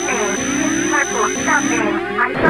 て、いつまとしたって、ありが